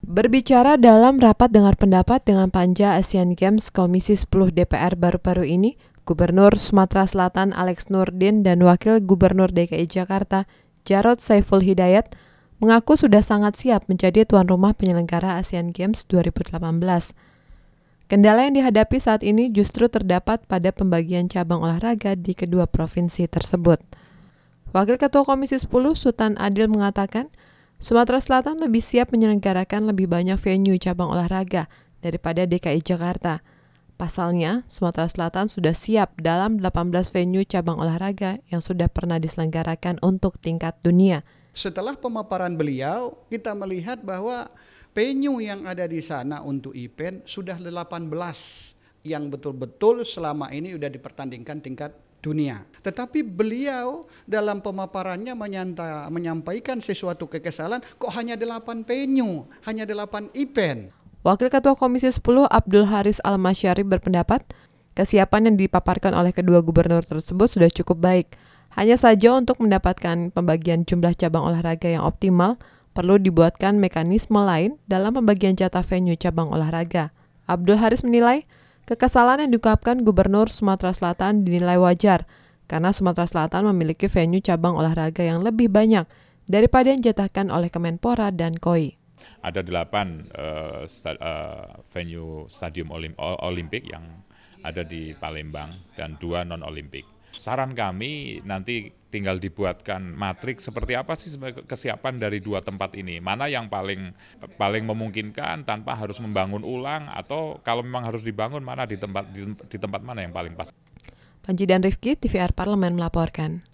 Berbicara dalam rapat dengar pendapat dengan Panja Asian Games Komisi 10 DPR baru-baru ini, Gubernur Sumatera Selatan Alex Nurdin dan Wakil Gubernur DKI Jakarta Jarod Saiful Hidayat mengaku sudah sangat siap menjadi tuan rumah penyelenggara Asian Games 2018. Kendala yang dihadapi saat ini justru terdapat pada pembagian cabang olahraga di kedua provinsi tersebut. Wakil Ketua Komisi 10 Sultan Adil mengatakan, Sumatera Selatan lebih siap menyelenggarakan lebih banyak venue cabang olahraga daripada DKI Jakarta. Pasalnya, Sumatera Selatan sudah siap dalam 18 venue cabang olahraga yang sudah pernah diselenggarakan untuk tingkat dunia. Setelah pemaparan beliau, kita melihat bahwa venue yang ada di sana untuk event sudah 18 yang betul-betul selama ini sudah dipertandingkan tingkat dunia. Tetapi beliau dalam pemaparannya menyanta, menyampaikan sesuatu kekesalan kok hanya delapan venue, hanya delapan event. Wakil Ketua Komisi 10 Abdul Haris Al-Masyari berpendapat, kesiapan yang dipaparkan oleh kedua gubernur tersebut sudah cukup baik. Hanya saja untuk mendapatkan pembagian jumlah cabang olahraga yang optimal, perlu dibuatkan mekanisme lain dalam pembagian jatah venue cabang olahraga. Abdul Haris menilai, Kekesalan yang diungkapkan Gubernur Sumatera Selatan dinilai wajar karena Sumatera Selatan memiliki venue cabang olahraga yang lebih banyak daripada yang jatahkan oleh Kemenpora dan KOI. Ada delapan uh, venue stadium olim olimpik yang ada di Palembang dan dua non olimpik. Saran kami nanti tinggal dibuatkan matrik seperti apa sih kesiapan dari dua tempat ini. Mana yang paling paling memungkinkan tanpa harus membangun ulang atau kalau memang harus dibangun mana di tempat di, di tempat mana yang paling pas. Panji dan Rifki TVR Parlemen melaporkan.